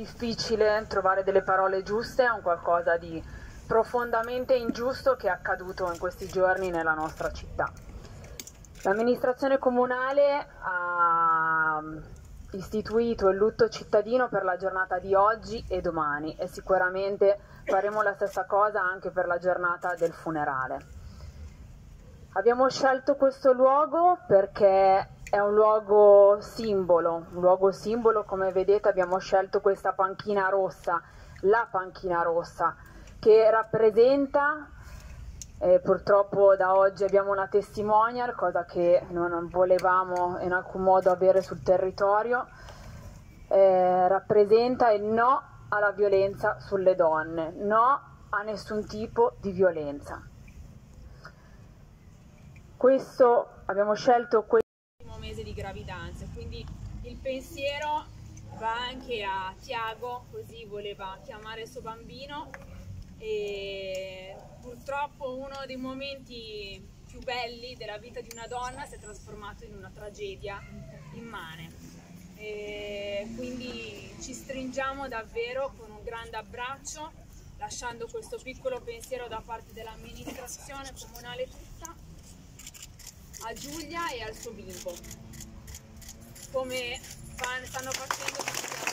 difficile trovare delle parole giuste, è un qualcosa di profondamente ingiusto che è accaduto in questi giorni nella nostra città. L'amministrazione comunale ha istituito il lutto cittadino per la giornata di oggi e domani e sicuramente faremo la stessa cosa anche per la giornata del funerale. Abbiamo scelto questo luogo perché è un luogo simbolo, un luogo simbolo come vedete abbiamo scelto questa panchina rossa, la panchina rossa, che rappresenta, eh, purtroppo da oggi abbiamo una testimonial, cosa che non volevamo in alcun modo avere sul territorio, eh, rappresenta il no alla violenza sulle donne, no a nessun tipo di violenza. Questo abbiamo scelto gravidanza, quindi il pensiero va anche a Tiago, così voleva chiamare suo bambino. E purtroppo uno dei momenti più belli della vita di una donna si è trasformato in una tragedia immane. E quindi ci stringiamo davvero con un grande abbraccio, lasciando questo piccolo pensiero da parte dell'amministrazione comunale tutta a Giulia e al suo bimbo come fanno, stanno facendo.